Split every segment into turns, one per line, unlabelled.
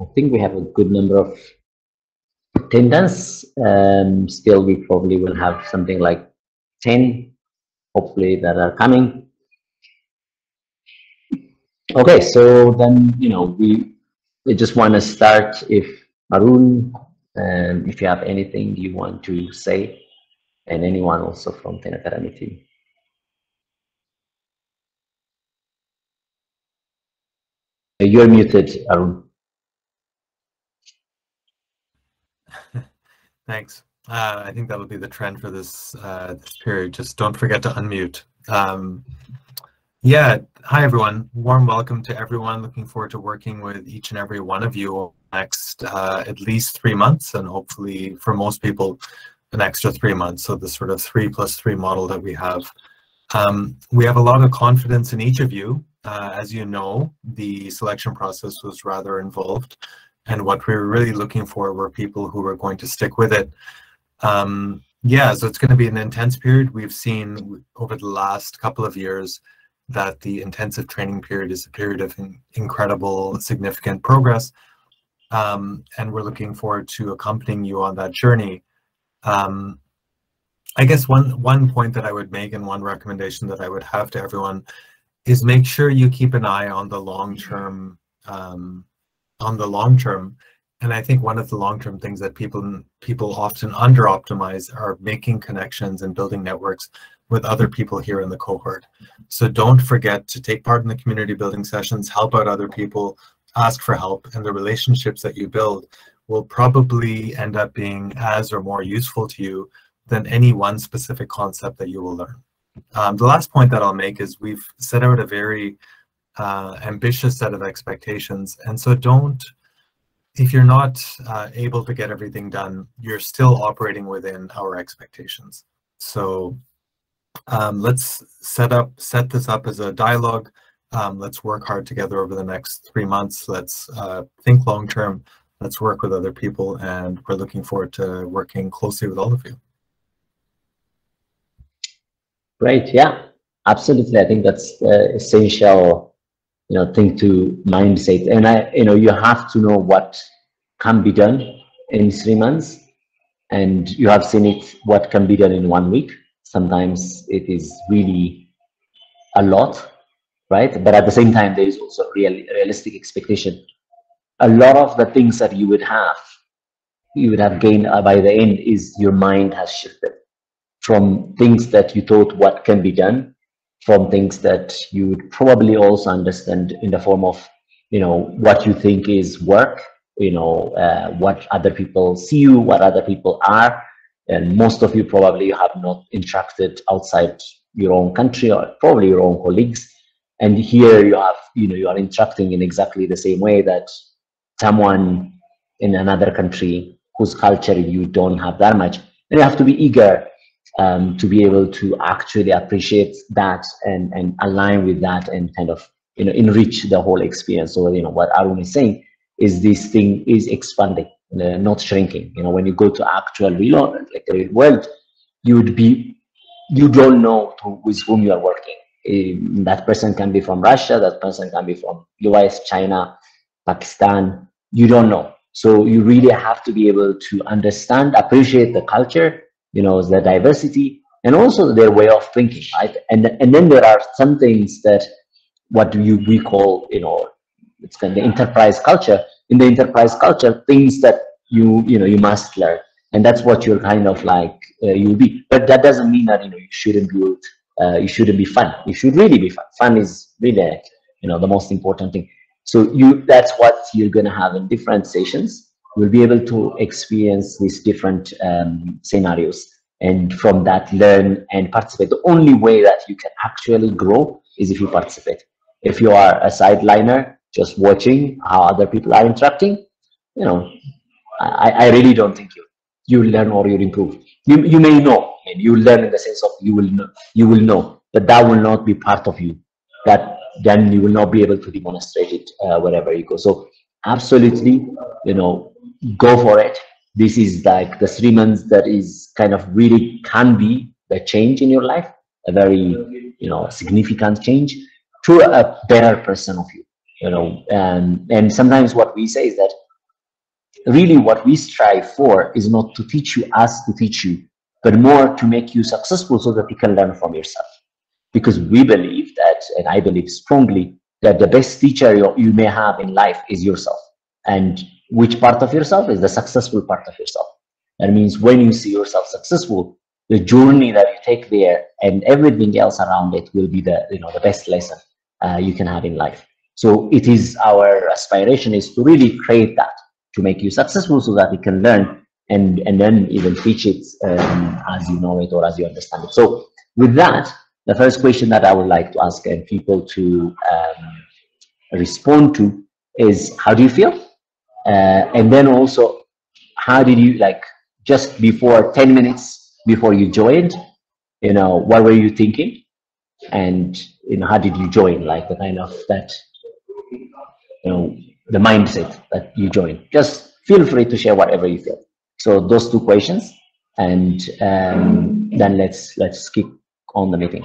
I think we have a good number of attendance. Um, still, we probably will have something like 10, hopefully, that are coming. Okay, so then, you know, we, we just want to start if Arun, um, if you have anything you want to say, and anyone also from Ten Academy team. You're muted, Arun.
Thanks. Uh, I think that'll be the trend for this uh, this period. Just don't forget to unmute. Um, yeah, hi everyone. Warm welcome to everyone. Looking forward to working with each and every one of you next uh, at least three months, and hopefully for most people, an extra three months. So the sort of three plus three model that we have. Um, we have a lot of confidence in each of you. Uh, as you know, the selection process was rather involved. And what we were really looking for were people who were going to stick with it. Um, yeah, so it's going to be an intense period. We've seen over the last couple of years that the intensive training period is a period of in incredible, significant progress. Um, and we're looking forward to accompanying you on that journey. Um, I guess one one point that I would make and one recommendation that I would have to everyone is make sure you keep an eye on the long term um, on the long term. And I think one of the long term things that people people often under optimize are making connections and building networks with other people here in the cohort. So don't forget to take part in the community building sessions, help out other people, ask for help, and the relationships that you build will probably end up being as or more useful to you than any one specific concept that you will learn. Um, the last point that I'll make is we've set out a very uh, ambitious set of expectations. And so don't, if you're not uh, able to get everything done, you're still operating within our expectations. So um, let's set up, set this up as a dialogue. Um, let's work hard together over the next three months. Let's uh, think long term. Let's work with other people. And we're looking forward to working closely with all of you.
Great. Yeah, absolutely. I think that's uh, essential, you know, thing to mindset. And I, you know, you have to know what can be done in three months, and you have seen it what can be done in one week. Sometimes it is really a lot, right? But at the same time, there is also real realistic expectation. A lot of the things that you would have, you would have gained uh, by the end is your mind has shifted from things that you thought what can be done, from things that you would probably also understand in the form of, you know, what you think is work, you know, uh, what other people see you, what other people are. And most of you probably have not interacted outside your own country or probably your own colleagues. And here you have, you know, you are interacting in exactly the same way that someone in another country whose culture you don't have that much. And you have to be eager um, to be able to actually appreciate that and, and align with that and kind of you know enrich the whole experience. So you know what Arun is saying is this thing is expanding, uh, not shrinking. You know when you go to actual real like real world, you would be you don't know to, with whom you are working. Um, that person can be from Russia, that person can be from US, China, Pakistan. You don't know. So you really have to be able to understand, appreciate the culture, you know, the diversity and also their way of thinking, right? And and then there are some things that what do you we call, you know, it's kind of the enterprise culture. In the enterprise culture, things that you you know you must learn, and that's what you're kind of like uh, you'll be. But that doesn't mean that you know you shouldn't be uh, you shouldn't be fun. You should really be fun. Fun is really you know the most important thing. So you that's what you're gonna have in different sessions will be able to experience these different um, scenarios and from that learn and participate. The only way that you can actually grow is if you participate. If you are a sideliner, just watching how other people are interacting, you know, I, I really don't think you you learn or you improve. You you may know, and you learn in the sense of you will know, you will know, but that will not be part of you. That then you will not be able to demonstrate it uh, wherever you go. So absolutely, you know, go for it. This is like the three months that is kind of really can be the change in your life, a very, you know, significant change to a better person of you, you know. And, and sometimes what we say is that really what we strive for is not to teach you us to teach you, but more to make you successful so that you can learn from yourself. Because we believe that, and I believe strongly, that the best teacher you, you may have in life is yourself. And which part of yourself is the successful part of yourself. That means when you see yourself successful, the journey that you take there and everything else around it will be the you know the best lesson uh, you can have in life. So it is our aspiration is to really create that to make you successful so that you can learn and and then even teach it um, as you know it or as you understand it. So with that, the first question that I would like to ask and people to um, respond to is how do you feel? Uh, and then also, how did you like just before 10 minutes before you joined, you know, what were you thinking? And, you know, how did you join? Like the kind of that, you know, the mindset that you join. Just feel free to share whatever you feel. So those two questions, and um, then let's let's keep on the meeting.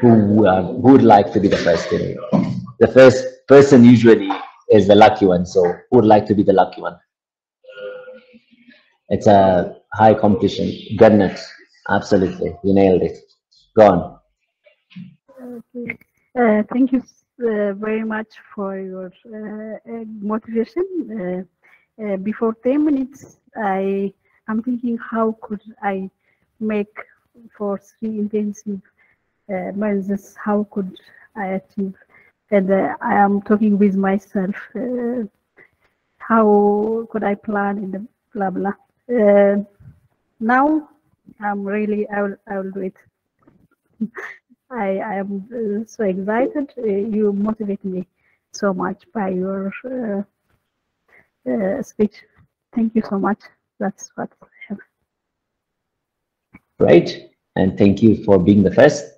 Who uh, who would like to be the first? The first person usually is the lucky one. So who would like to be the lucky one? It's a high competition. Goodness, absolutely, you nailed it. Go on.
Okay. Uh, thank you uh, very much for your uh, motivation. Uh, uh, before 10 minutes, I am thinking how could I make for three intensive uh, months, how could I achieve? And I am talking with myself, how could I plan in the blah blah. now I'm really, I will, I will do it. I, I am uh, so excited. Uh, you motivate me so much by your uh, uh, speech. Thank you so much. That's what I have.
Right. And thank you for being the first.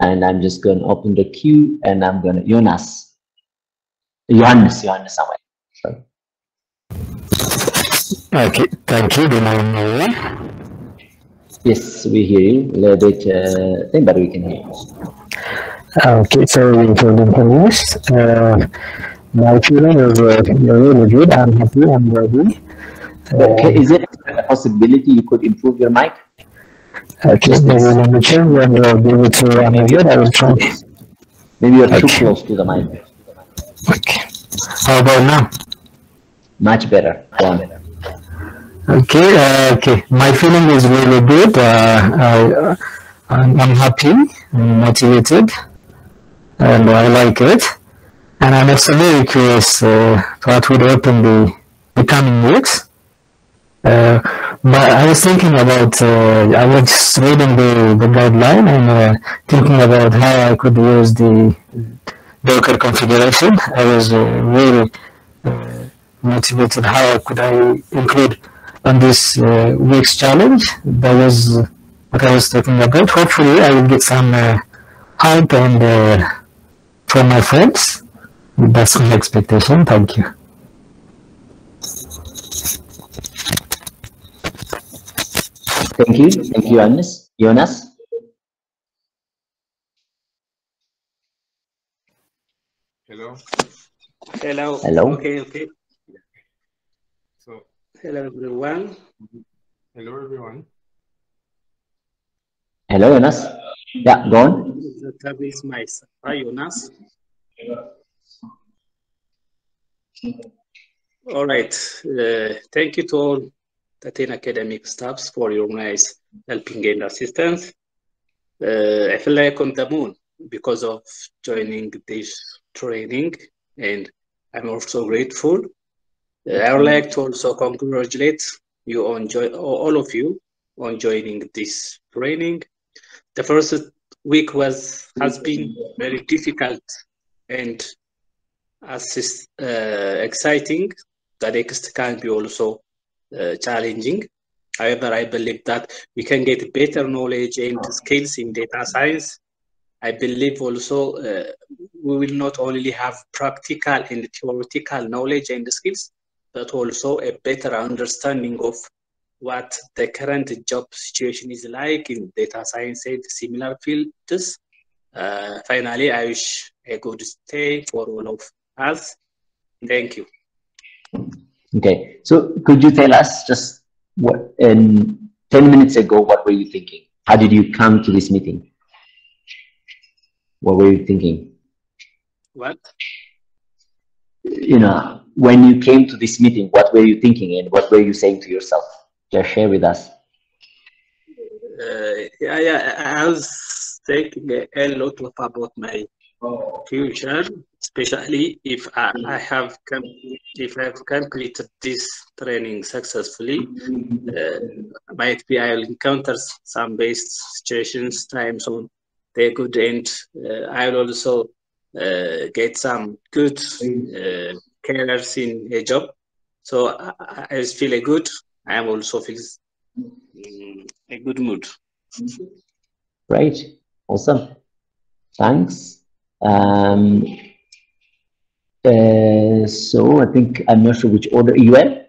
And I'm just going to open the queue and I'm going to, Jonas. Johannes, Johannes somewhere. Sorry.
Okay, thank you. Do I
Yes, we hear you a little bit, uh, thing, but we can hear you.
Okay, so including English. Uh, my feeling is uh, really good. I'm happy. I'm ready.
Okay, is it a possibility you could improve your mic?
Okay, maybe let me check when you'll be able to run again. I will try.
Maybe you're too close to the mic.
Okay. How about now?
Much better. Go on.
Okay, uh, okay. My feeling is really good. Uh, I, I'm, I'm happy, I'm motivated, and I like it. And I'm also very curious uh, what would happen the, the coming weeks. Uh, but I was thinking about, uh, I was reading the, the guideline and uh, thinking about how I could use the Docker configuration. I was uh, really uh, motivated how could I include on this uh, week's challenge. That was what I was talking about. Hopefully, I will get some help and uh, from my friends. That's my expectation. Thank you.
Thank you. Thank you, Jonas. Jonas?
Hello.
Hello.
Hello.
Okay, okay.
So,
Hello, everyone.
hello everyone.
Hello, Jonas. Yeah, go on.
That is my Hi, Jonas. All right. Uh, thank you to all the 10 academic staffs for your nice helping and assistance. Uh, I feel like on the moon because of joining this training, and I'm also grateful. Uh, I would like to also congratulate you on all of you on joining this training. The first week was has been very difficult and as uh, exciting. The next can be also challenging. However, I believe that we can get better knowledge and skills in data science. I believe also uh, we will not only have practical and theoretical knowledge and skills, but also a better understanding of what the current job situation is like in data science and similar fields. Uh, finally, I wish a good stay for all of us. Thank you.
Okay, so could you tell us just what in 10 minutes ago, what were you thinking? How did you come to this meeting? What were you thinking?
What?
You know, when you came to this meeting, what were you thinking and what were you saying to yourself? Just share with us.
Uh, yeah, yeah, I was thinking a, a lot of about my future, especially if I, I have if I have completed this training successfully. Uh, might be I'll encounter some based situations, time zone, they could end. Uh, I'll also uh, get some good uh, in a job. So I, I I feel a good. I am also feel mm, a good mood.
Right, awesome. Thanks. Um, uh, so I think I'm not sure which order you in.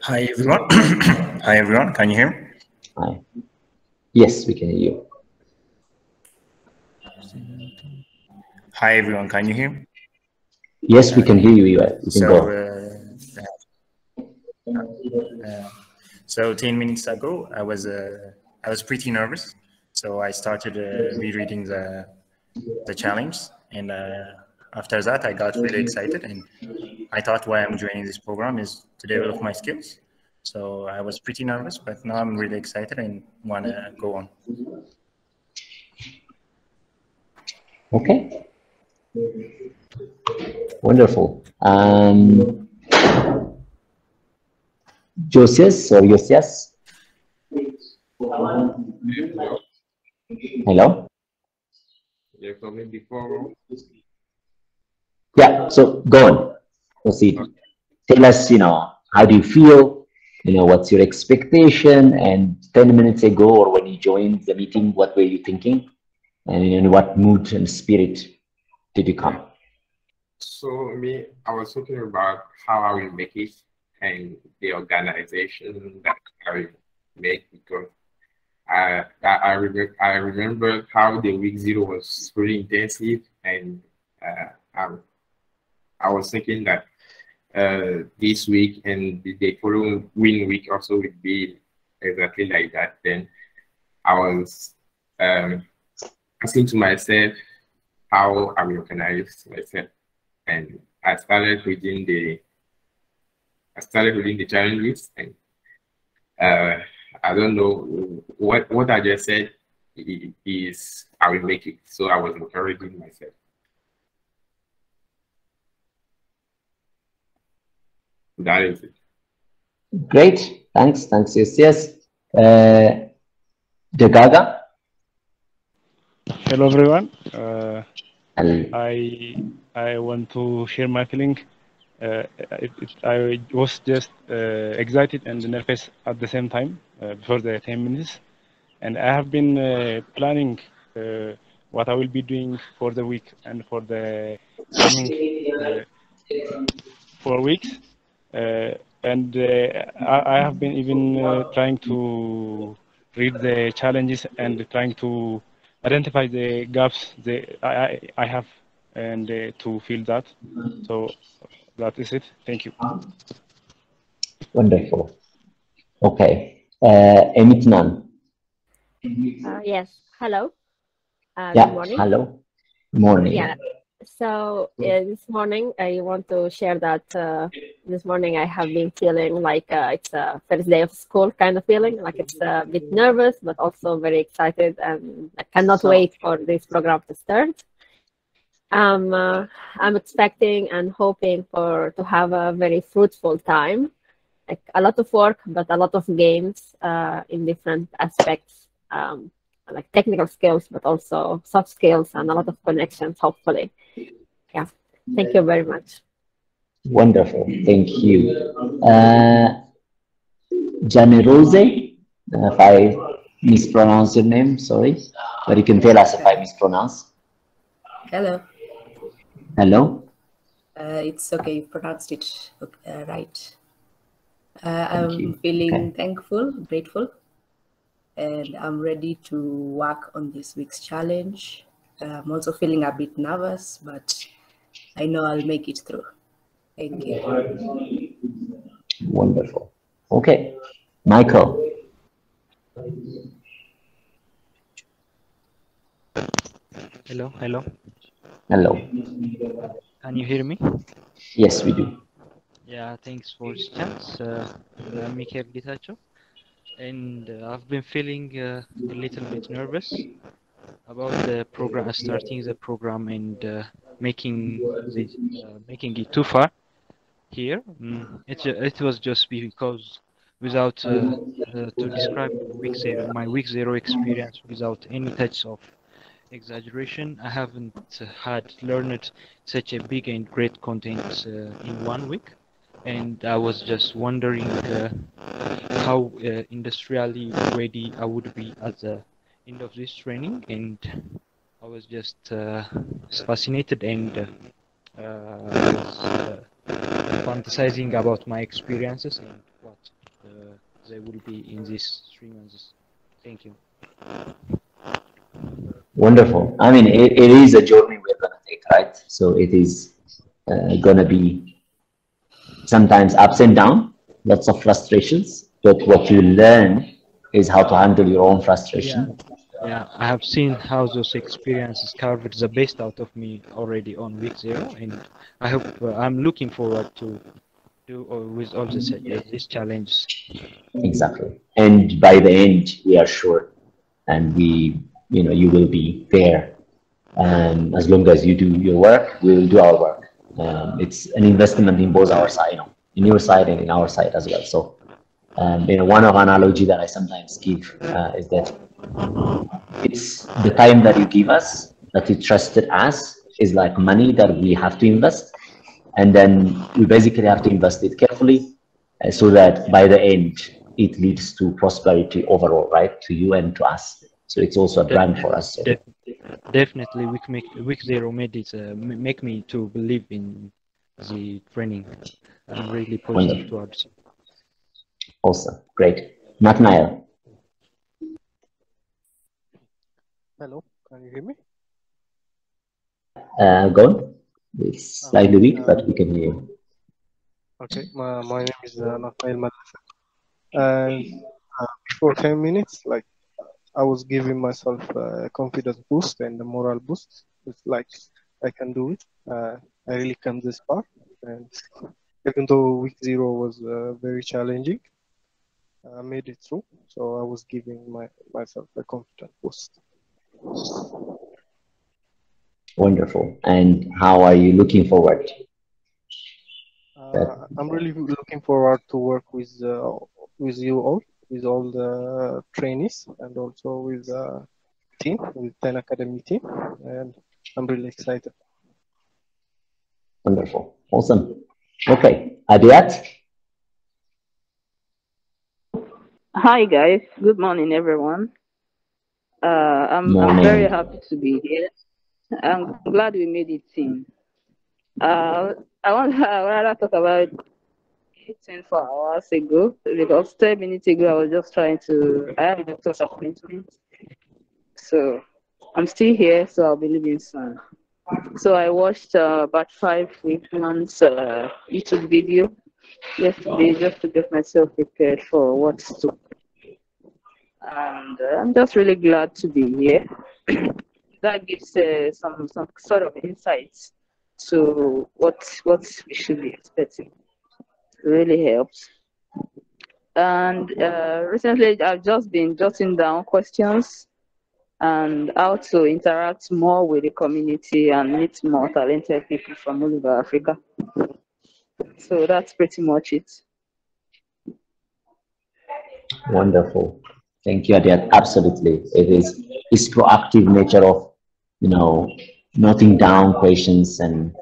Hi everyone. Hi everyone. Can you hear me?
Hi. Yes, we can hear you.
Hi everyone. Can you hear me?
Yes, we can hear you. You you can
So,
go.
uh, uh, so ten minutes ago, I was uh, I was pretty nervous. So I started uh, rereading the the challenge, and uh, after that, I got really excited, and I thought why I'm joining this program is to develop my skills. So I was pretty nervous, but now I'm really excited and want to go on.
Okay. Wonderful. Um, Josias or Josias? Hello?
Yeah, probably before.
Yeah, so go on. Proceed. Tell us, you know, how do you feel? You know, what's your expectation? And 10 minutes ago or when you joined the meeting, what were you thinking? And in what mood and spirit did you come?
So me, I was talking about how I will make it and the organization that I make because I I, remember, I remember how the week zero was really intensive and uh, I, I was thinking that uh, this week and the, following week also would be exactly like that. Then I was um, asking to myself how I organize myself. And I started reading the I started reading the challenges and uh, I don't know what what I just said is I will make it. So I was encouraging myself. That is it.
Great. Thanks. Thanks, yes, yes. Uh, Degaga?
Hello everyone. Uh, I I want to share my feeling. Uh, it, it, I was just uh, excited and nervous at the same time uh, before the 10 minutes, and I have been planning what I will be doing for the week and for the coming four weeks. And I, I have been even trying to read the challenges and trying to identify the gaps the, I, I, I have and uh, to fill that. So that is it. Thank you.
wonderful. Okay. Uh, Emitnan.
Uh, yes. Hello. Uh,
Yeah.
Good morning.
Hello. Morning.
Yeah. So uh, this morning, I want to share that uh, this morning I have been feeling like uh, it's a first day of school kind of feeling, like it's a bit nervous, but also very excited, and I cannot wait for this program to start. Um, uh, I'm expecting and hoping for to have a very fruitful time, like a lot of work, but a lot of games uh, in different aspects. Um, like technical skills, but also soft skills and a lot of connections, hopefully. Yeah. Thank you very much.
Wonderful. Thank you. Uh, Gianni Rose, uh, if I mispronounce your name, sorry, but you can tell us if I mispronounce.
Hello.
Hello.
Uh, it's okay. You pronounced it uh, right. Uh, I'm
you.
feeling
Okay.
thankful, grateful, and I'm ready to work on this week's challenge. I'm also feeling a bit nervous, but I know I'll make it through. Thank you.
Wonderful. Okay, Michael.
Hello, hello.
Hello.
Can you hear me?
Yes, we do.
Yeah, thanks for this chance. Uh, I'm Mikhail Gitacho, and uh, I've been feeling uh, a little bit nervous about the program, starting the program and uh, making the, uh, making it too far here. Mm, it it was just because without uh, uh, to describe week zero, my week zero experience without any touch of exaggeration, I haven't had learned such a big and great content uh, in one week, and I was just wondering uh, how uh, industrially ready I would be at the end of this training, and I was just fascinated and fantasizing about my experiences and what they will be in these three months. Thank you.
Wonderful. I mean, it, it is a journey we're going to take, right? So it is uh, going to be sometimes ups and down, lots of frustrations. But what you learn is how to handle your own frustration.
Yeah, I have seen how those experiences carved the best out of me already on week zero, and I hope uh, I'm looking forward to do uh, with all this uh, these challenges.
Exactly. And by the end, we are sure, and we, you know, you will be there. And as long as you do your work, we will do our work. Um, it's an investment in both our side, you know, in your side and in our side as well. So, um, you know, one of analogy that I sometimes give uh, is that it's the time that you give us, that you trusted us, is like money that we have to invest, and then we basically have to invest it carefully, uh, so that by the end it leads to prosperity overall, right, to you and to us. So it's also a brand for us. So.
Definitely, week make week zero made it uh, make me to believe in the training. I'm really positive
Wonderful.
towards it.
Awesome, great. Nathaniel.
Hello, can you hear me?
Uh, go on. It's slightly weak, but we can hear you.
Okay, my, my name is uh, Nathaniel Madasa. And uh, before 10 minutes, like I was giving myself a confidence boost and a moral boost. It's like I can do it. Uh, I really come this far. And even though week zero was uh, very challenging, I made it through. So I was giving my, myself a confidence boost.
Wonderful. And how are you looking forward?
Uh, I'm really looking forward to work with uh, with you all, with all the trainees, and also with the team, with Ten Academy team, and I'm really excited.
Wonderful. Awesome. Okay. Adiat?
Hi guys, good morning everyone. Uh, I'm, I'm very happy to be here. I'm glad we made it in. Uh, I want to rather talk about 24 hours ago because 10 minutes ago I was just trying to. I have a doctor's appointment, so I'm still here. So I'll be leaving soon. So I watched uh, about five week months uh, YouTube video yesterday just to get myself prepared for what's to and uh, I'm just really glad to be here. that gives uh, some some sort of insights to what what we should be expecting. Really helps. And uh, recently, I've just been jotting down questions and how to interact more with the community and meet more talented people from all over Africa. So that's pretty much it.
Wonderful. Thank you, Adia. Absolutely. It is this proactive nature of, you know, noting down questions and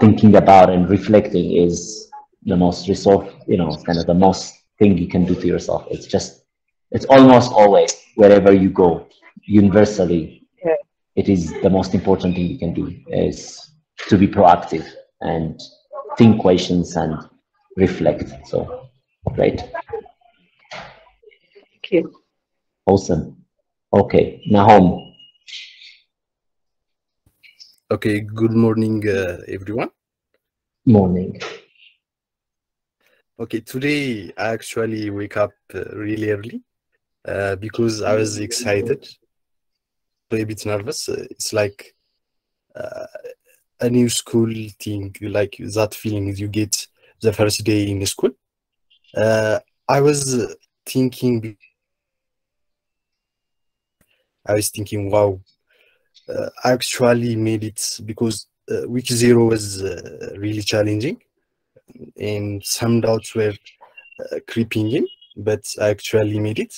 thinking about and reflecting is the most resolve, you know, kind of the most thing you can do to yourself. It's just, it's almost always wherever you go, universally,
Yeah.
it is the most important thing you can do is to be proactive and think questions and reflect. So, great.
Thank you.
Awesome. Okay, Nahom.
Okay, good morning, uh, everyone.
Morning.
Okay, today I actually wake up uh, really early uh, because I was excited, a bit nervous. Uh, it's like uh, a new school thing, like that feeling you get the first day in school. Uh, I was thinking, I was thinking, wow, uh, I actually made it because uh, week zero was uh, really challenging and some doubts were uh, creeping in, but I actually made it.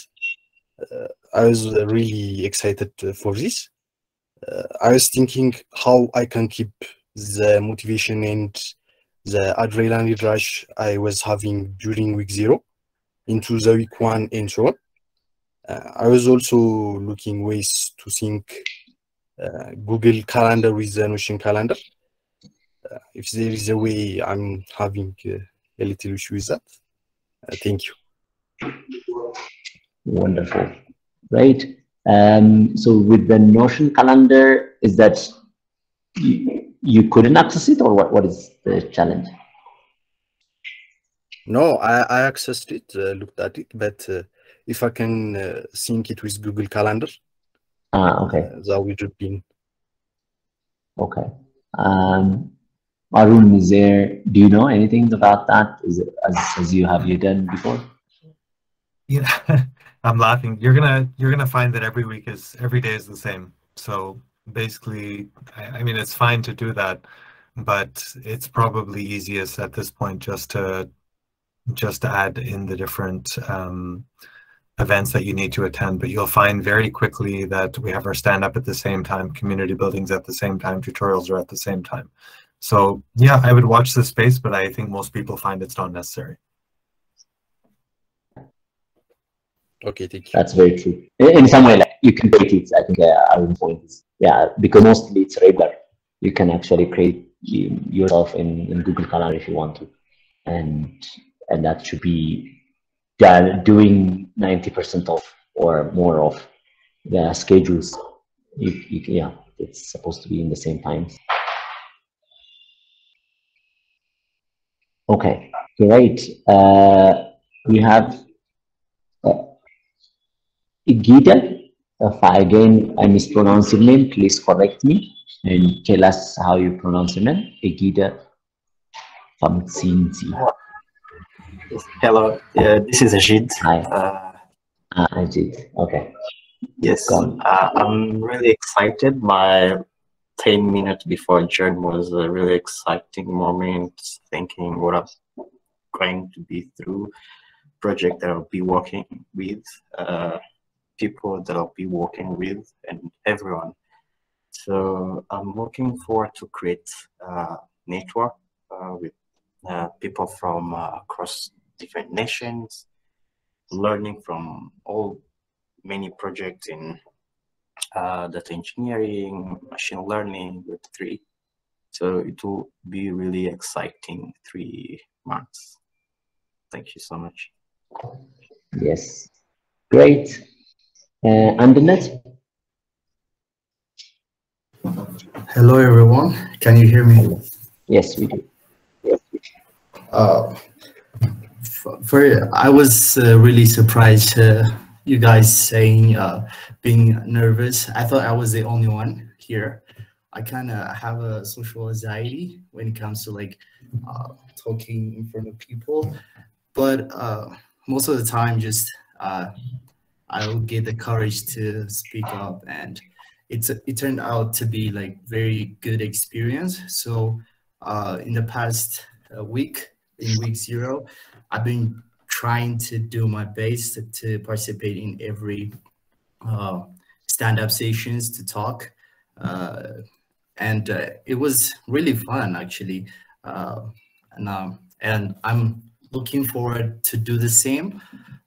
Uh, I was really excited for this. Uh, I was thinking how I can keep the motivation and the adrenaline rush I was having during week zero into the week one and so on. Uh, I was also looking ways to sync uh, Google Calendar with the Notion calendar. Uh, if there is a way, I'm having uh, a little issue with that. Uh, thank you.
Wonderful. Right. Um, so with the Notion calendar, is that you, you couldn't access it or what, what is the challenge?
No, I, I accessed it, uh, looked at it, but uh, if I can uh, sync it with Google Calendar,
Ah, okay.
that would have been.
Okay. Um, Arun, is there, do you know anything about that? Is it as, as you have you done before?
Yeah, I'm laughing. You're gonna you're gonna find that every week is every day is the same. So basically, I, I mean, it's fine to do that, but it's probably easiest at this point just to just to add in the different um, events that you need to attend. But you'll find very quickly that we have our stand up at the same time, community buildings at the same time, tutorials are at the same time. So yeah, I would watch this space, but I think most people find it's not necessary.
Okay, thank you.
That's very true. In, in some way, like you can create it. I think uh, Arun point is yeah, because mostly it's regular. You can actually create you, yourself in, in Google Calendar if you want to, and and that should be yeah, doing ninety percent of or more of the schedules. You, you, yeah, it's supposed to be in the same time. Okay, great. Uh, we have uh, Gita. If I, again I mispronounce your name, please correct me and tell us how you pronounce your name. Egida Famtsinzi.
Hello, uh, this is Ajid.
Hi.
Uh,
ah, Ajid. Okay.
Yes, uh, I'm really excited. My 10 minutes before join was a really exciting moment, thinking what I'm going to be through, project that I'll be working with, uh, people that I'll be working with, and everyone. So I'm looking forward to create a network uh, with uh, people from uh, across different nations, learning from all many projects in uh, data engineering, machine learning, Web3. So it will be really exciting three months. Thank you so much.
Yes. Great. Uh, Andanet?
Hello, everyone. Can you hear me?
Yes, we do. Yes.
Uh, for I was uh, really surprised uh, you guys saying uh, being nervous. I thought I was the only one here. I kind of have a social anxiety when it comes to like uh, talking in front of people, but uh, most of the time, just uh, I'll get the courage to speak up, and it's it turned out to be like very good experience. So uh, in the past uh, week, in week zero, I've been trying to do my best to, to participate in every uh, stand-up sessions to talk. Uh, and uh, it was really fun actually. Uh, and, um, and I'm looking forward to do the same.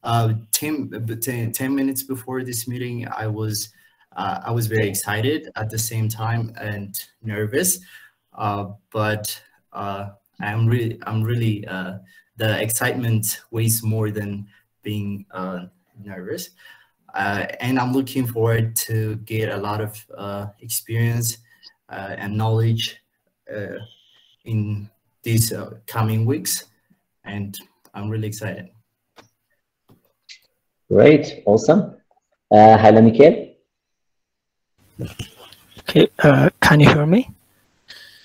Uh, 10, 10, 10 minutes before this meeting, I was uh, I was very excited at the same time and nervous, uh, but I'm really I'm really the excitement weighs more than being uh, nervous. Uh, and I'm looking forward to get a lot of uh, experience uh, and knowledge uh, in these uh, coming weeks, and I'm really excited.
Great, awesome. Uh, Haile Michael?
Okay, uh, can you hear me?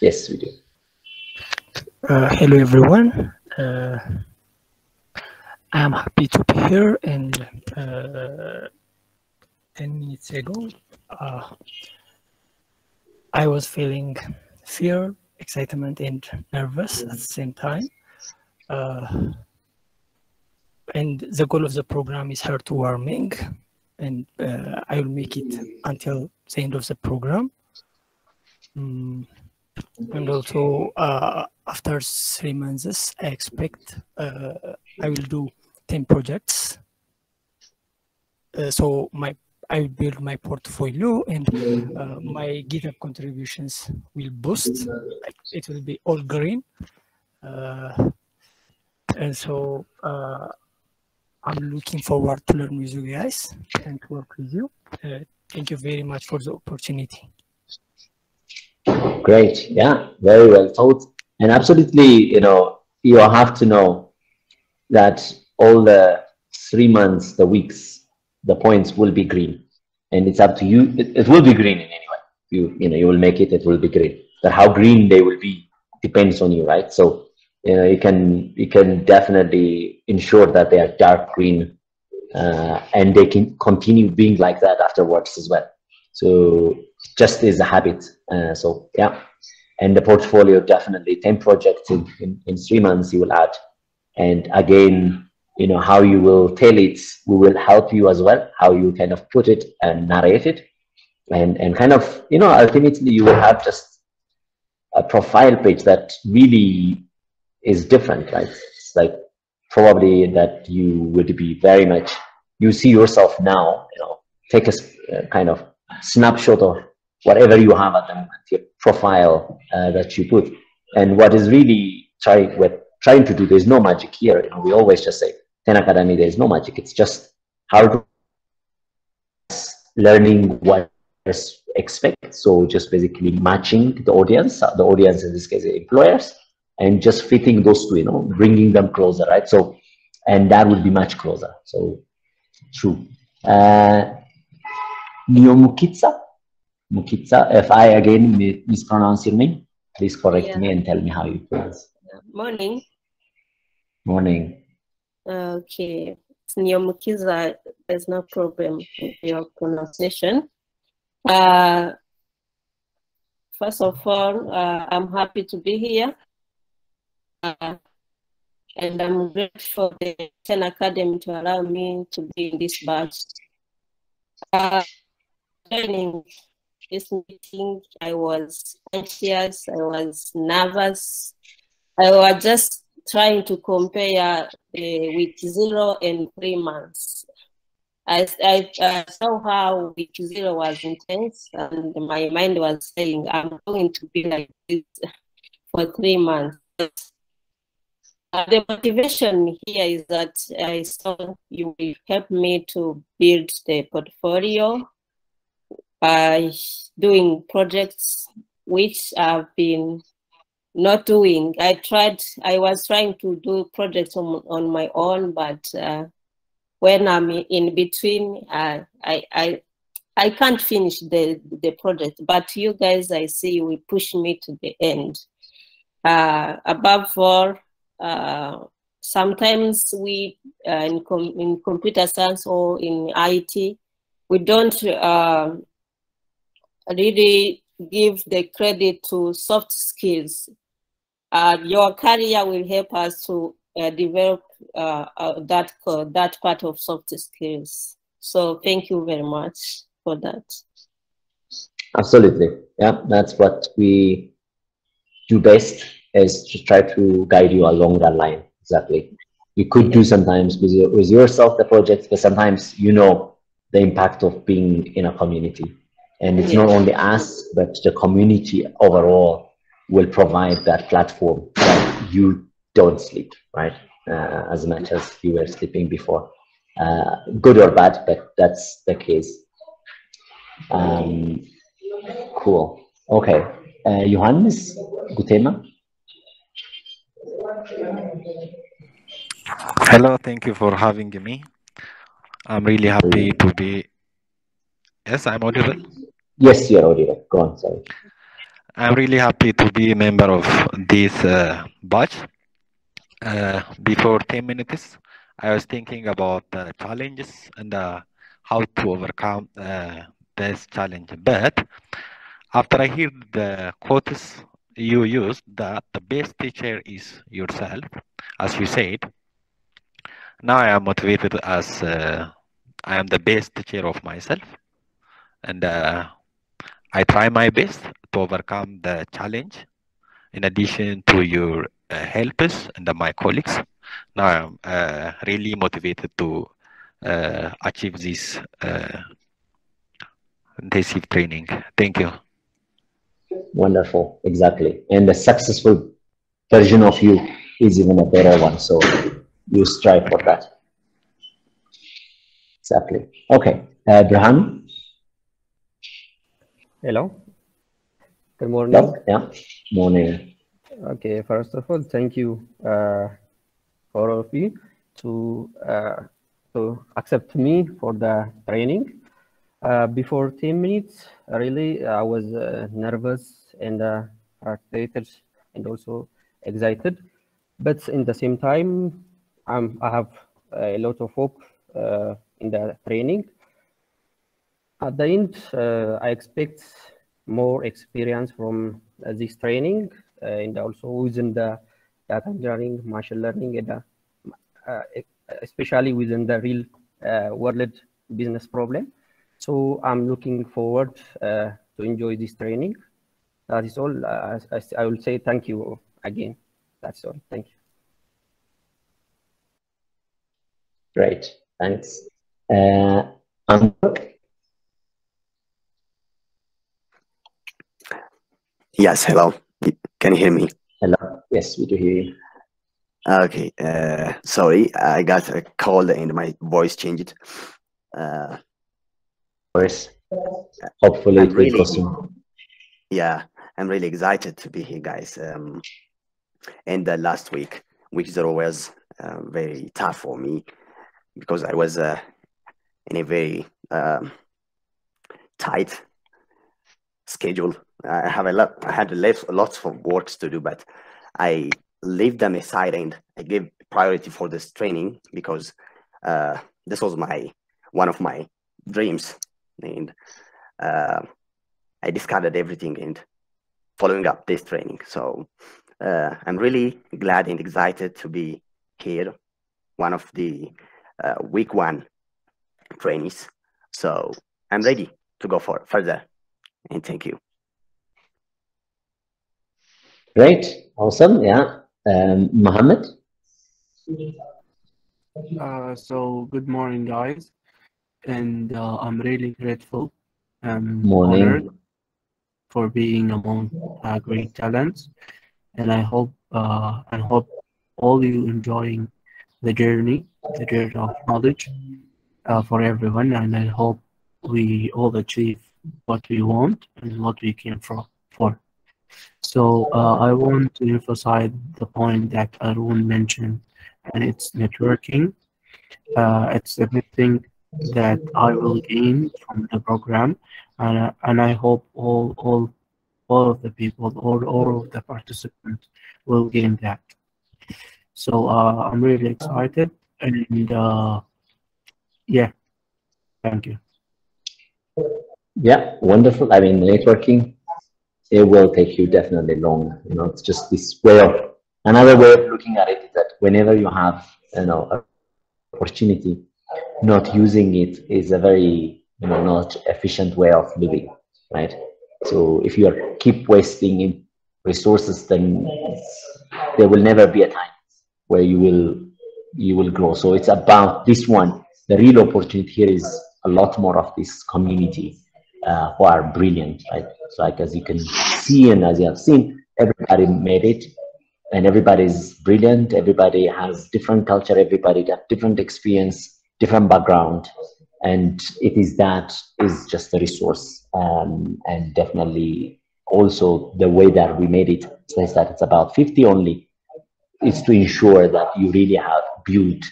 Yes, we do.
Uh, hello, everyone. Uh, I'm happy to be here. And uh, 10 minutes ago, uh, I was feeling fear, excitement, and nervous at the same time. Uh, and the goal of the program is heartwarming, and uh, I will make it until the end of the program. Mm, and also, uh, after three months, I expect uh, I will do 10 projects. Uh, so my I will build my portfolio and uh, my GitHub contributions will boost. It will be all green. Uh, and so uh, I'm looking forward to learn with you guys and to work with you. Uh, thank you very much for the opportunity.
Great. Yeah, very well thought. And absolutely, you know, you have to know that all the three months, the weeks, the points will be green. And it's up to you. It, it will be green in any way. You, you know, you will make it, it will be green. But how green they will be depends on you, right? So, you know, you can, you can definitely ensure that they are dark green uh, and they can continue being like that afterwards as well. So just is a habit. Uh, so yeah, and the portfolio definitely 10 projects in, in, in three months you will add. And again, you know, how you will tell it, we will help you as well, how you kind of put it and narrate it. And, and kind of, you know, ultimately you will have just a profile page that really is different, right? It's like probably that you would be very much, you see yourself now, you know, take a uh, kind of snapshot of whatever you have at the moment, your profile uh, that you put. And what is really trying with trying to do, there's no magic here. You know, we always just say 10 Academy, there's no magic. It's just how to learning what is expect. So just basically matching the audience, the audience in this case, employers, and just fitting those two, you know, bringing them closer, right? So, and that would be much closer. So, true. Uh, Neo Mukitsa, Mukitsa. If I again mispronounce your name, please correct
Yeah.
me and tell me how you pronounce.
Morning.
Morning.
Okay. It's Nyomukiza. There's no problem with your pronunciation. Uh, first of all, uh, I'm happy to be here. Uh, and I'm grateful for the 10 Academy to allow me to be in this batch. Uh, this meeting, I was anxious, I was nervous. I was just trying to compare uh, week zero and three months. I, I uh, saw how week zero was intense, and my mind was saying, I'm going to be like this for three months. The motivation here is that I saw you will help me to build the portfolio by doing projects which I've been not doing. I tried, I was trying to do projects on, on my own, but uh, when I'm in between, uh, I, I, I can't finish the, the project. But you guys, I see, will push me to the end. Uh, above all, uh, sometimes we uh, in, com- in computer science or in IT, we don't uh, really give the credit to soft skills. Uh, your career will help us to uh, develop uh, uh, that that part of soft skills. So thank you very much for that.
Absolutely. Yeah, that's what we do best is to try to guide you along that line. Exactly. You could do sometimes with, your, with yourself the project, but sometimes you know the impact of being in a community. And it's not only us, but the community overall will provide that platform that you don't sleep, right? Uh, as much as you were sleeping before. uh, good or bad, but that's the case. Um, cool. Okay. Uh, Johannes Gutema.
Hello, thank you for having me. I'm really happy to be. Yes, I'm audible.
Yes, you're audible. Go on, sorry.
I'm really happy to be a member of this uh, batch. Uh, before 10 minutes, I was thinking about the challenges and uh, how to overcome uh, this challenge. But after I hear the quotes you used, that the best teacher is yourself, as you said. Now I am motivated as uh, I am the best teacher of myself, and uh, I try my best to overcome the challenge. In addition to your uh, helpers and my colleagues, now I'm uh, really motivated to uh, achieve this uh, intensive training. Thank you.
Wonderful, exactly. And the successful version of you is even a better one. So you strive for that. Exactly. Okay, uh, Braham.
Hello. Good morning.
Yep, yeah. Morning.
Okay, first of all, thank you uh, for all of you to uh, to accept me for the training. Uh, before 10 minutes, really, I was uh, nervous and uh, and also excited. But in the same time, I'm, I have a lot of hope uh, in the training. At the end, uh, I expect more experience from uh, this training uh, and also within the data engineering, machine learning, and uh, especially within the real world business problem. So I'm looking forward to enjoy this training. That is all. I, I will say thank you again. That's all. Thank you.
Great, thanks. Uh,
Yes, hello. Can you hear me?
Hello. Yes, we do hear you.
Okay. Uh, sorry, I got a cold and my voice changed. Uh,
course. Hopefully,
I'm
it will
really,
soon.
yeah, I'm really excited to be here, guys. Um, and uh, last week, week zero was uh, very tough for me because I was uh, in a very um, tight schedule. I have a lot. I had lots, of works to do, but I leave them aside and I give priority for this training because uh, this was my one of my dreams, and uh, I discarded everything and following up this training. So uh, I'm really glad and excited to be here, one of the uh, week one trainees. So I'm ready to go for further. And thank you.
Great, awesome, yeah. Um, Mohammed?
Uh, so good morning, guys, and uh, I'm really grateful and
Morning.
honored for being among uh, great talents, and I hope uh, and hope all you enjoying the journey, the journey of knowledge uh, for everyone, and I hope we all achieve what we want and what we came for. for. So uh, I want to emphasize the point that Arun mentioned, and it's networking. Uh, it's everything that I will gain from the program, and uh, and I hope all all all of the people, all all of the participants will gain that. So uh, I'm really excited, and uh, yeah, thank you.
Yeah, wonderful. I mean, networking, it will take you definitely long. You know, it's just this way of, another way of looking at it is that whenever you have, you know, opportunity, not using it is a very, you know, not efficient way of living, right? So if you are keep wasting in resources, then there will never be a time where you will, you will grow. So it's about this one. The real opportunity here is a lot more of this community uh, who are brilliant, right? So like as you can see and as you have seen, everybody made it and everybody is brilliant. Everybody has different culture. Everybody got different experience. different background, and it is that is just a resource, um, and definitely also the way that we made it says that it's about 50 only is to ensure that you really have built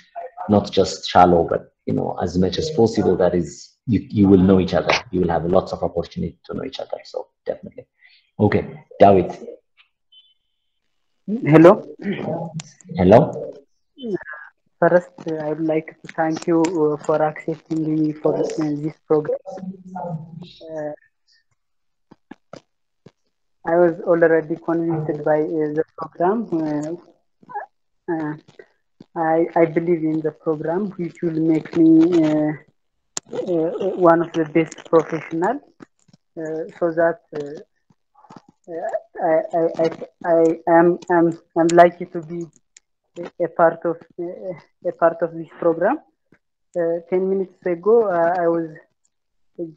not just shallow but you know as much as possible that is you, you will know each other you will have lots of opportunity to know each other so definitely okay david
Hello.
hello
First, I would like to thank you uh, for accepting me for uh, this program. Uh, I was already convinced by uh, the program. Uh, uh, I, I believe in the program, which will make me one of the best professional, uh, so that uh, uh, I, I, I, I am am am lucky to be a- part of uh, a part of this program. Uh, Ten minutes ago, uh, I was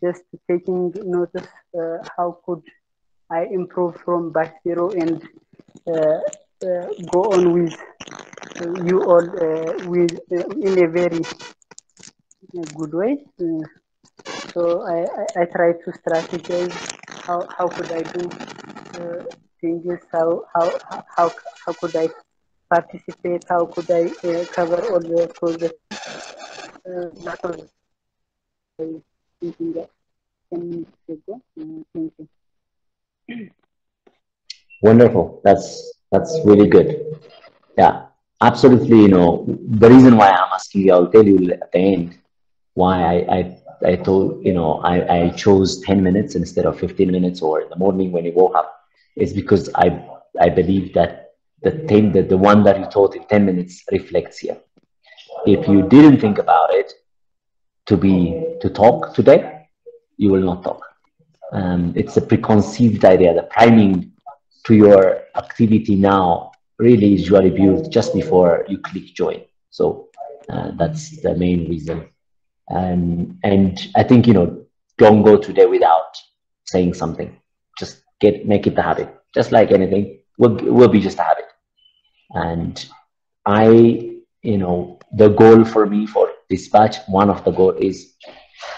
just taking notice uh, how could I improve from back zero and uh, uh, go on with uh, you all uh, with uh, in a very uh, good way. Uh, so I, I, I try to strategize how, how could I do uh, how, how, how, how could I participate, how could I uh, cover all the projects. Uh, thinking that 10 minutes ago. Uh, thank you.
Wonderful. That's that's really good. Yeah, absolutely. You know, the reason why I'm asking you, I'll tell you at the end why I I, I told you know I, I chose 10 minutes instead of 15 minutes or in the morning when you woke up is because I I believe that the thing that the one that you taught in 10 minutes reflects here. If you didn't think about it to be to talk today, you will not talk. Um, it's a preconceived idea. The priming to your activity now really is usually built just before you click join. So uh, that's the main reason. Um, and I think you know, don't go today without saying something. Just get make it the habit. Just like anything, will will be just a habit. And I, you know, the goal for me for this batch, one of the goal is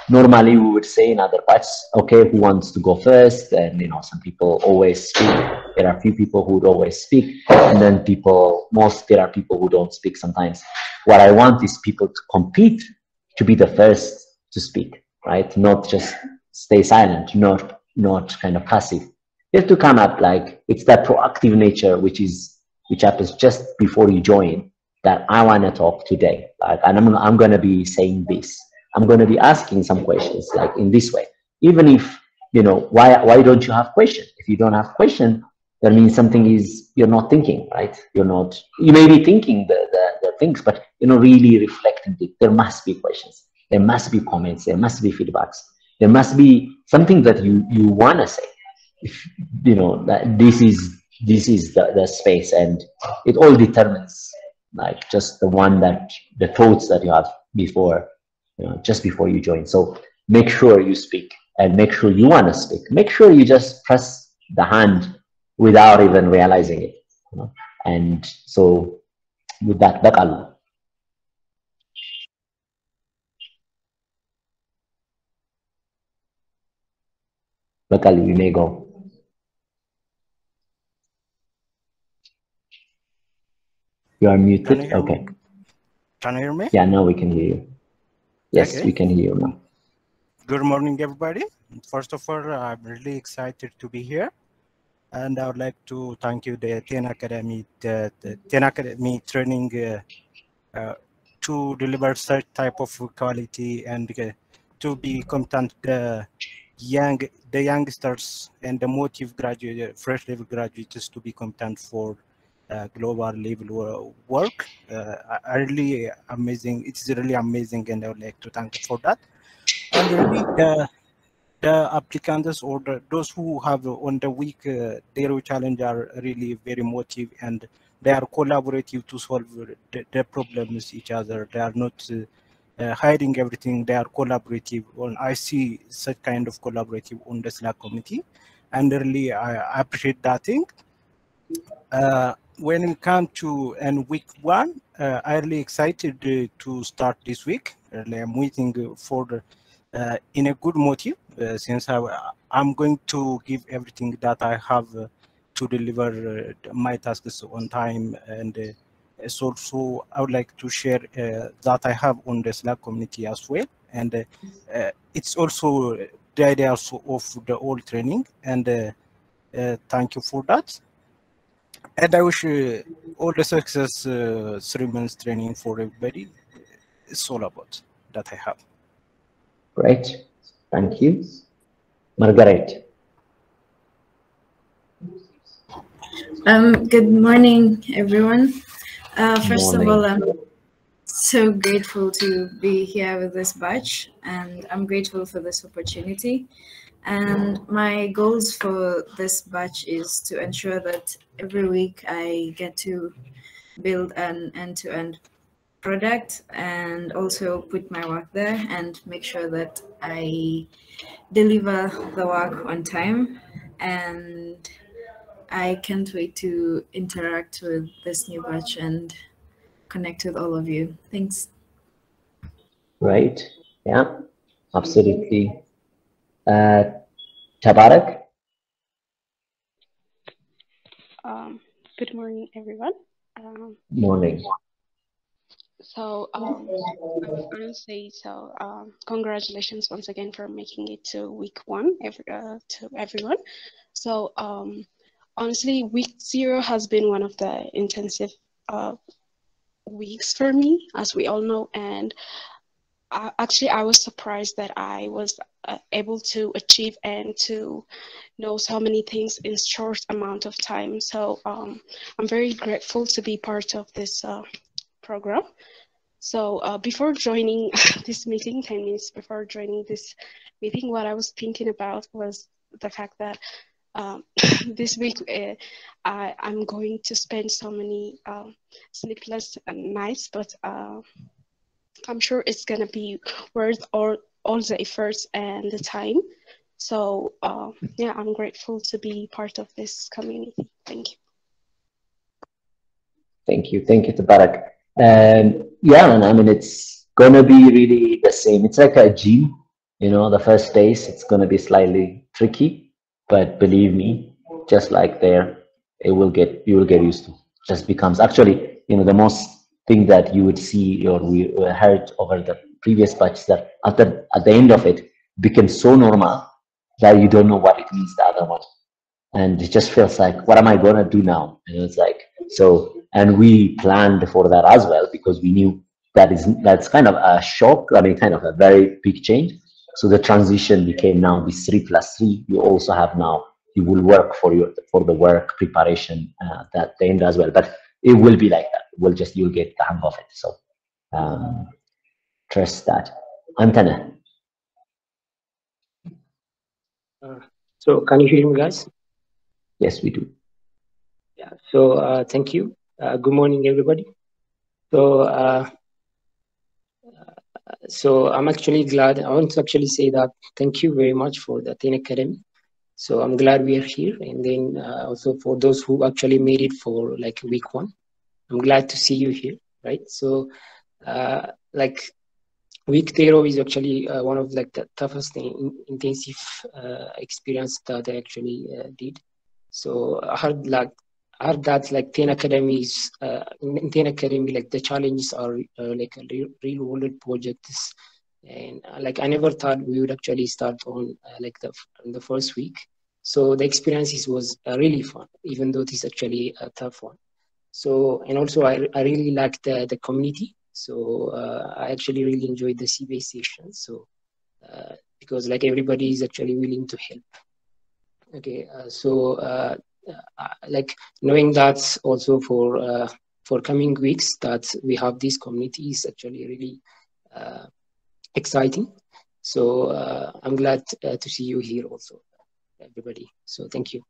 normally we would say in other parts, okay, who wants to go first? And you know, some people always speak. There are few people who would always speak, and then people, most there are people who don't speak sometimes. What I want is people to compete to be the first to speak, right? Not just stay silent, not not kind of passive. You have to come up like it's that proactive nature which is which happens just before you join that I want to talk today. Like, and I'm I'm gonna be saying this. I'm gonna be asking some questions like in this way. Even if you know why why don't you have question? If you don't have question, that means something is you're not thinking, right? You're not you may be thinking the, the things, but you know, really reflecting. There must be questions, there must be comments, there must be feedbacks, there must be something that you you wanna say. If you know that this is this is the, the space and it all determines like just the one that the thoughts that you have before you know just before you join so make sure you speak and make sure you want to speak make sure you just press the hand without even realizing it you know? and so with that bakal bakal you may go you are muted
Can you
okay
Can you hear me?
yeah now we can hear you yes
Okay.
we can hear you now
Good morning, everybody. First of all, I'm really excited to be here. And I would like to thank you, the Ten Academy, the, the Ten Academy training uh, uh, to deliver such type of quality and uh, to be content the young, the youngsters and the motive graduate, fresh level graduates to be content for uh, global level work. Uh, really amazing. It's really amazing, and I would like to thank you for that. And really, the the applicants or the, those who have on the week uh, daily challenge are really very motive and they are collaborative to solve the, the problems each other. They are not uh, uh, hiding everything. They are collaborative. Well, I see such kind of collaborative on the Slack committee, and really I appreciate that thing. Uh, when it comes to and week one, uh, I'm really excited uh, to start this week. I'm waiting for the, uh, in a good motive uh, since I, I'm going to give everything that I have uh, to deliver uh, my tasks on time and so also I would like to share that I have on the Slack community as well and it's also the idea also of the whole training and thank you for that and I wish all the success uh, three months training for everybody. It's all about that I have.
Great. Thank you. Margaret.
Um, good morning, everyone. Uh, first of all, I'm so grateful to be here with this batch, and I'm grateful for this opportunity. And my goals for this batch is to ensure that every week I get to build an end-to-end product and also put my work there and make sure that I deliver the work on time. And I can't wait to interact with this new batch and connect with all of you. Thanks.
Right. Yeah, absolutely. Uh, Tabarak.
Um, good morning, everyone. Um,
Morning.
So um, I going to say so. Um, congratulations once again for making it to week one, every, uh, to everyone. So um, honestly, week zero has been one of the intensive uh, weeks for me, as we all know, and I, actually I was surprised that I was uh, able to achieve and to know so many things in short amount of time. So um, I'm very grateful to be part of this uh, program. So uh, before joining this meeting, 10 minutes before joining this meeting, what I was thinking about was the fact that um, this week uh, I, I'm going to spend so many um, sleepless nights, but uh, I'm sure it's gonna be worth all all the efforts and the time. So uh, yeah, I'm grateful to be part of this community. Thank you.
Thank you. Thank you, Tabarak. Um, yeah, and I mean, it's gonna be really the same. It's like a gym, you know, the first days, it's gonna be slightly tricky, but believe me, just like there, it will get, you will get used to. Just becomes actually, you know, the most thing that you would see or we uh, heard over the previous batch that after at the end of it became so normal that you don't know what it means the other one and it just feels like what am i going to do now and it's like so and we planned for that as well because we knew that is that's kind of a shock i mean kind of a very big change. So the transition became now this three plus three. You also have now you will work for your for the work preparation uh, at the end as well. But it will be like that. We'll just you'll get the hang of it. So um trust that. Antenna.
Uh, so can you hear me, guys?
yes we do.
Yeah. So uh, thank you. Uh, good morning, everybody. So uh, so I'm actually glad. I want to actually say that thank you very much for the Athena Academy. So I'm glad we are here, and then uh, also for those who actually made it for like week one. I'm glad to see you here, right? So uh, like week zero is actually uh, one of like the toughest in, intensive uh, experience that I actually uh, did. So I heard like Heard that like 10 academies uh, in, in 10 academy like the challenges are uh, like real, real world projects and uh, like I never thought we would actually start on uh, like the the first week. So the experiences was uh, really fun, even though it is actually a tough one. So and also I, I really liked the, the community. So uh, I actually really enjoyed the CBA session. So because like everybody is actually willing to help. Okay, so like knowing that also for uh, for coming weeks that we have this community is actually really uh, exciting. So uh, I'm glad uh, to see you here also, everybody. So thank you.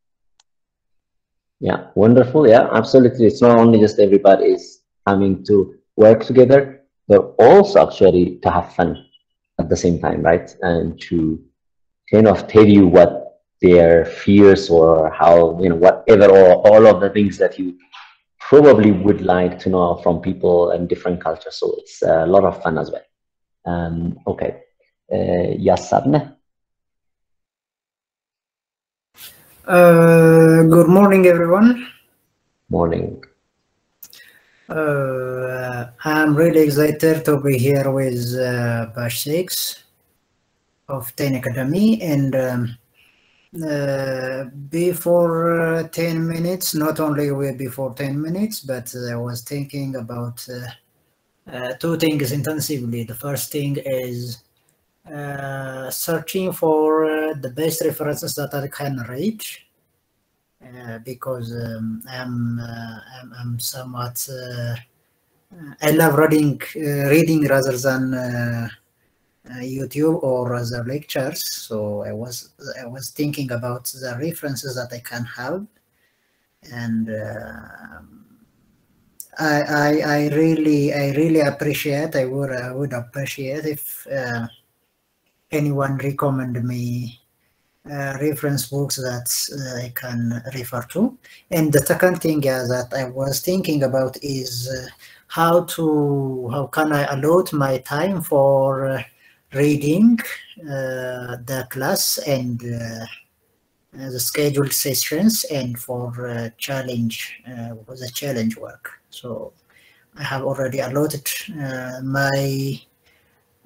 Yeah, wonderful. Yeah, absolutely. It's not only just everybody is coming to work together, but also actually to have fun at the same time, right? And to kind of tell you what their fears or how you know whatever or all of the things that you probably would like to know from people and different cultures. So it's a lot of fun as well. Um, okay, uh, Yasabne.
Uh, good morning, everyone.
Morning.
Uh, I'm really excited to be here with uh, Batch 6 of 10 Academy. And um, before uh, 10 minutes, not only before 10 minutes, but I was thinking about uh, uh, two things intensively. The first thing is uh, searching for uh, the best references that I can reach uh, because um, I'm, uh, I'm, I'm somewhat uh, I love reading reading rather than YouTube or other lectures. So I was I was thinking about the references that I can have, and I, I I really I really appreciate I would I would appreciate if anyone recommend me uh, reference books that uh, I can refer to. And the second thing uh, that I was thinking about is how to, how can I allot my time for reading the class and the scheduled sessions and for challenge, the challenge work. So I have already allotted my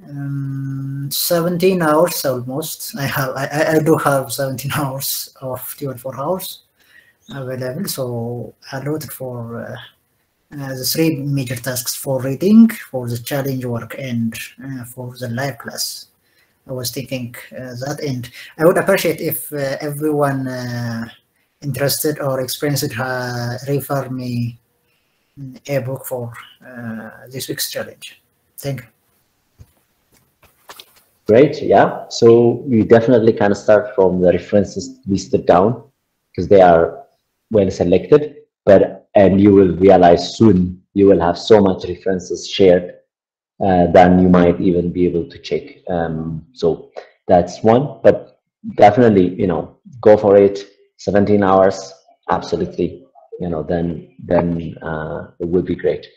um, 17 hours almost. I have, I, I do have 17 hours of 24 hours available. So I allotted for uh, uh, the three major tasks for reading, for the challenge work, and uh, for the live class. I was thinking uh, that, and I would appreciate if uh, everyone uh, interested or experienced refer me a book for this week's challenge. Thank you.
Great, yeah. So we definitely can start from the references listed down because they are well selected, but and you will realize soon you will have so much references shared uh, than you might even be able to check. Um, so that's one, but definitely, you know, go for it. 17 hours, absolutely. You know, then then uh, it would be great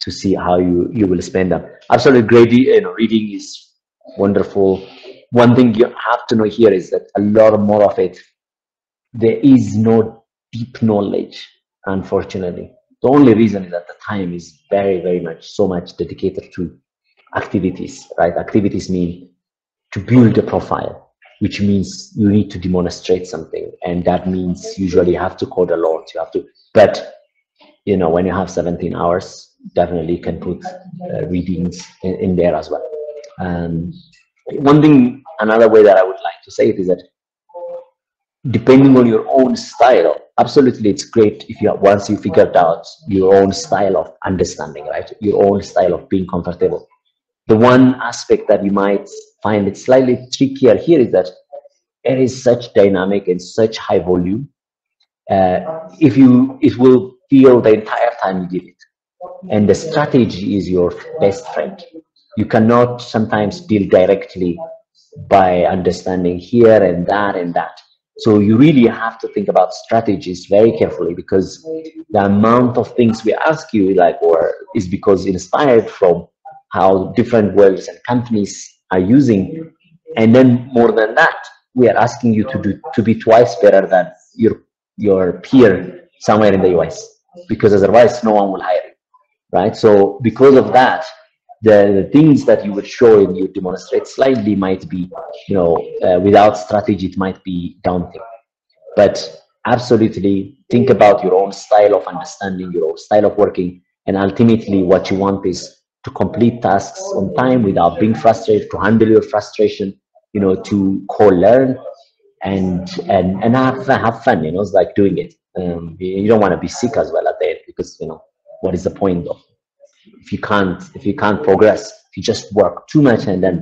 to see how you you will spend them. Absolutely great. You know, reading is wonderful. One thing you have to know here is that a lot more of it, there is no deep knowledge, unfortunately. The only reason is that the time is very, very much so much dedicated to activities, right? Activities mean to build a profile, which means you need to demonstrate something. And that means usually you have to code a lot. You have to, but you know, when you have 17 hours, definitely can put uh, readings in, in there as well. Um, one thing, another way that I would like to say it is that depending on your own style, absolutely it's great if you have, once you figured out your own style of understanding, right? Your own style of being comfortable. The one aspect that you might find it slightly trickier here is that it is such dynamic and such high volume. Uh, if you, it will feel the entire time you give it. And the strategy is your best friend you cannot sometimes deal directly by understanding here and that and that. So you really have to think about strategies very carefully because the amount of things we ask you like or is because inspired from how different worlds and companies are using. And then more than that, we are asking you to do to be twice better than your your peer somewhere in the US because otherwise no one will hire you. Right. So because of that, the, the things that you would show and you demonstrate slightly might be, you know, uh, without strategy, it might be daunting. But absolutely think about your own style of understanding, your own style of working. And ultimately, what you want is to complete tasks on time without being frustrated, to handle your frustration, you know, to co-learn and and and have have fun. You know, it's like doing it. Um, you don't want to be sick as well at the end because you know what is the point of if you can't if you can't progress if you just work too much and then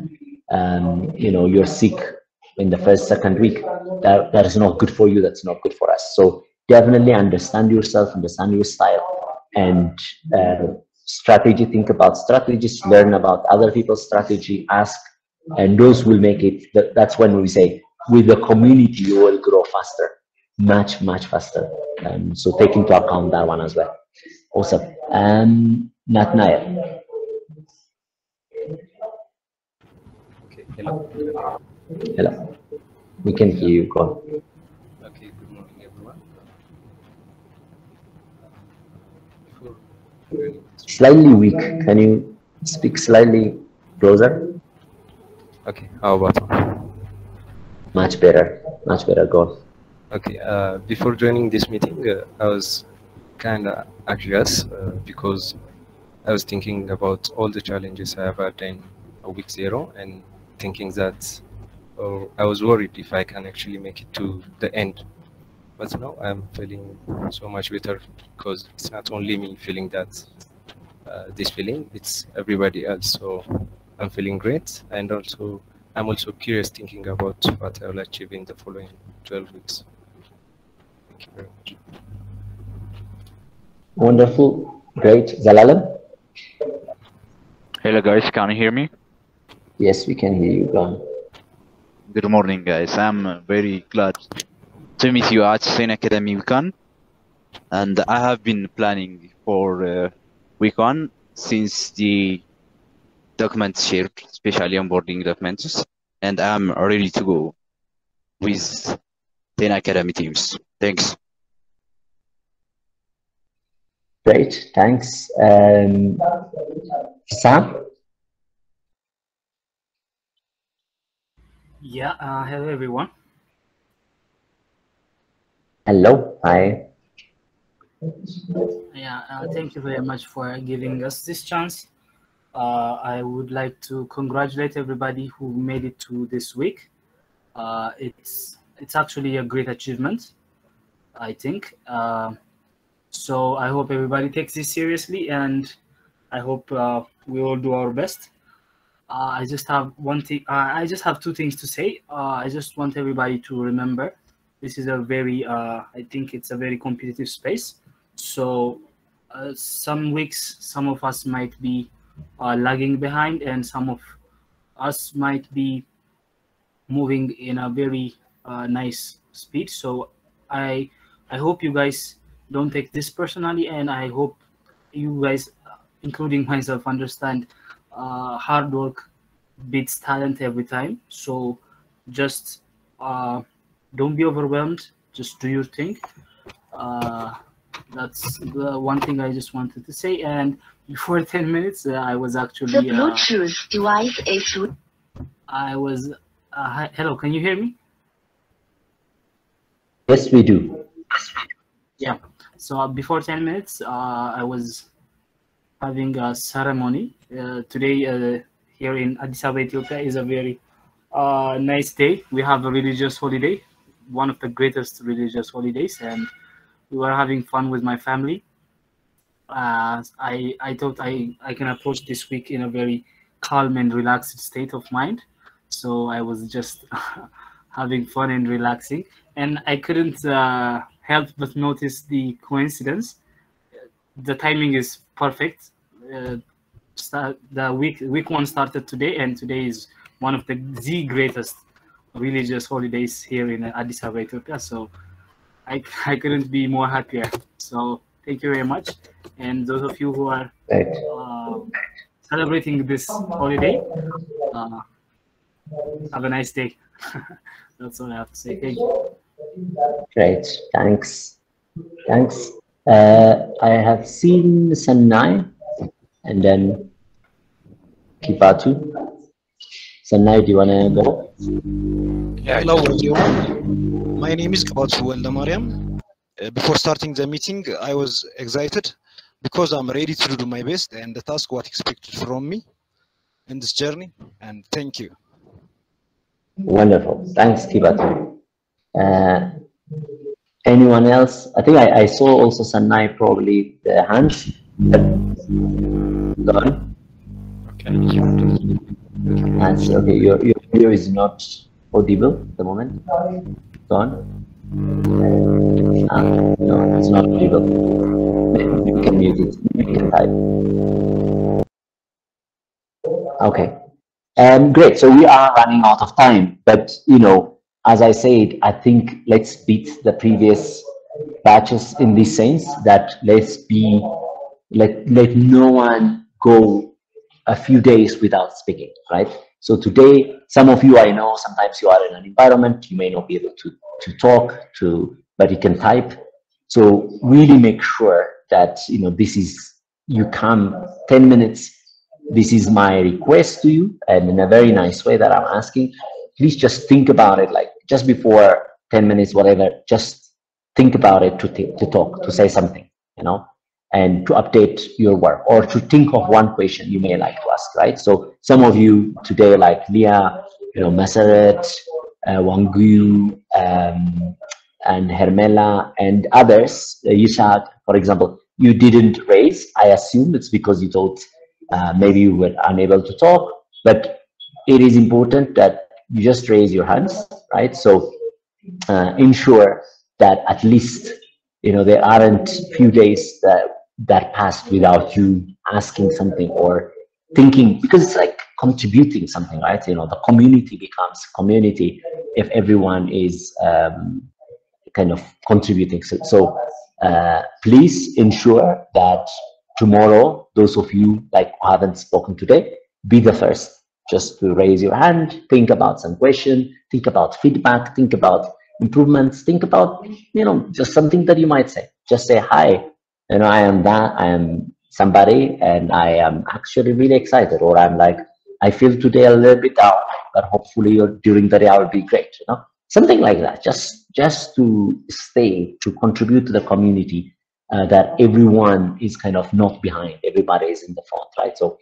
um, you know you're sick in the first second week that that is not good for you that's not good for us so definitely understand yourself understand your style and uh, strategy think about strategies learn about other people's strategy ask and those will make it that, that's when we say with the community, you will grow faster, much, much faster. Um, so take into account that one as well. Awesome. Um, Nathaniel.
Okay, hello.
Hello. We can hear you. Go on.
Okay, good morning, everyone. Before
Slightly weak. Can you speak slightly closer?
Okay, how about now?
Much better. Much better. Go on.
Okay, uh, before joining this meeting, uh, I was kind of anxious uh, because I was thinking about all the challenges I have had in week zero and thinking that oh, I was worried if I can actually make it to the end. But now I'm feeling so much better because it's not only me feeling that uh, this feeling, it's everybody else. So I'm feeling great, and also I'm also curious thinking about what I will achieve in the following 12 weeks. Thank you very much.
Wonderful. Great. Zalalam?
Hello guys, can you hear me?
Yes, we can hear you. Go.
Good morning guys. I'm very glad to meet you at 10 Academy Weekend. And I have been planning for uh, week one since the documents shared, especially onboarding documents, and I'm ready to go with 10 Academy teams. Thanks.
Great. Thanks. Um, Sam?
Yeah, uh, hello everyone.
Hello. Hi.
Yeah, uh, thank you very much for giving us this chance. Uh, I would like to congratulate everybody who made it to this week. Uh, it's it's actually a great achievement, I think. So I hope everybody takes this seriously, and I hope uh, we all do our best. Uh, I just have one thing. Uh, I just have two things to say. Uh, I just want everybody to remember this is a very. Uh, I think it's a very competitive space. So uh, some weeks, some of us might be lagging behind, and some of us might be moving in a very nice speed. So I I hope you guys don't take this personally, and I hope you guys, including myself, understand uh, hard work beats talent every time. So just uh, don't be overwhelmed. Just do your thing. Uh, that's the one thing I just wanted to say. And before 10 minutes, uh, I was actually.
The
uh,
Bluetooth device is
I was. Uh, hi, hello, can you hear me?
Yes, we do.
Yeah. So uh, before 10 minutes, uh, I was having a ceremony. Uh, today, here in Addis Ababa, Ethiopia, is a very nice day. We have a religious holiday, one of the greatest religious holidays, and we were having fun with my family. Uh, I I thought I I can approach this week in a very calm and relaxed state of mind. So I was just having fun and relaxing, and I couldn't uh, help but notice the coincidence. The timing is perfect. Uh, start, the week week one started today, and today is one of the the greatest religious holidays here in Addis Ababa, Ethiopia. So I, I couldn't be more happier. So thank you very much. And those of you who are uh, celebrating this holiday, uh, have a nice day. That's all I have to say. Thank you.
Great. Thanks. Thanks. Uh, I have seen Sanai and then Kipatu. Sanai, do you want to go?
Yeah, hello everyone. My name is Kabatu Mariam. Uh, before starting the meeting, I was excited because I'm ready to do my best and the task what expected from me in this journey. And thank you.
Wonderful. Thanks, Kibatu. Uh, anyone else? I think I, I saw also Sanai probably the hands. Go on. Hands. Okay, your, your video is not audible at the moment. Go on. Ah, no, it's not audible. You can mute it. You can type. Okay. Um, great. So we are running out of time, but you know, as I said, I think let's beat the previous batches in this sense that let's be let let no one go a few days without speaking, right? So today, some of you I know sometimes you are in an environment you may not be able to to talk to, but you can type. So really make sure that you know this is you come 10 minutes. This is my request to you, and in a very nice way that I'm asking. Please just think about it, like just before 10 minutes, whatever. Just think about it to to talk, to say something, you know and to update your work or to think of one question you may like to ask, right? So some of you today, like Leah, you know, Maseret, uh, um, and Hermela and others, uh, Yishak, for example, you didn't raise. I assume it's because you thought uh, maybe you were unable to talk, but it is important that you just raise your hands, right? So uh, ensure that at least you know there aren't few days that that passed without you asking something or thinking because it's like contributing something right? You know the community becomes community if everyone is um, kind of contributing. So, so uh, please ensure that tomorrow those of you like who haven't spoken today be the first just to raise your hand think about some question think about feedback think about improvements think about you know just something that you might say just say hi you know, I am that, I am somebody, and I am actually really excited, or I'm like, I feel today a little bit down, but hopefully during the day I'll be great, you know, something like that. Just just to stay to contribute to the community, uh, that everyone is kind of not behind, everybody is in the front, right? So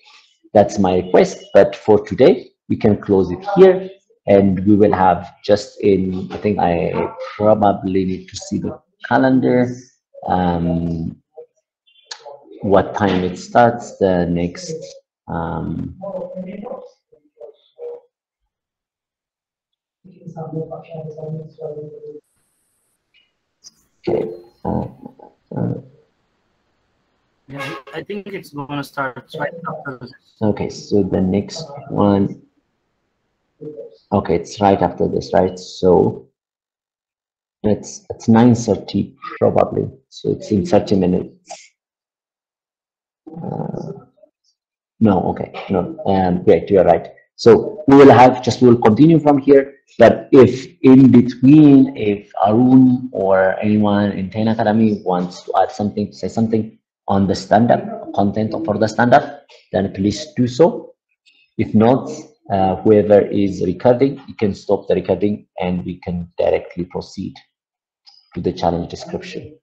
that's my request. But for today, we can close it here, and we will have just in. I think I probably need to see the calendar. Um, what time it starts, the next um, okay. Uh, uh,
Yeah, I think it's gonna start right after this.
okay, so the next one. Okay, it's right after this, right? So it's it's nine thirty probably. So it's in thirty minutes. Uh, no, okay, no, um, great, you're right. So we will have just we will continue from here. But if in between, if Arun or anyone in 10 Academy wants to add something, say something on the stand-up content for the stand-up, then please do so. If not, uh, whoever is recording, you can stop the recording and we can directly proceed to the challenge description.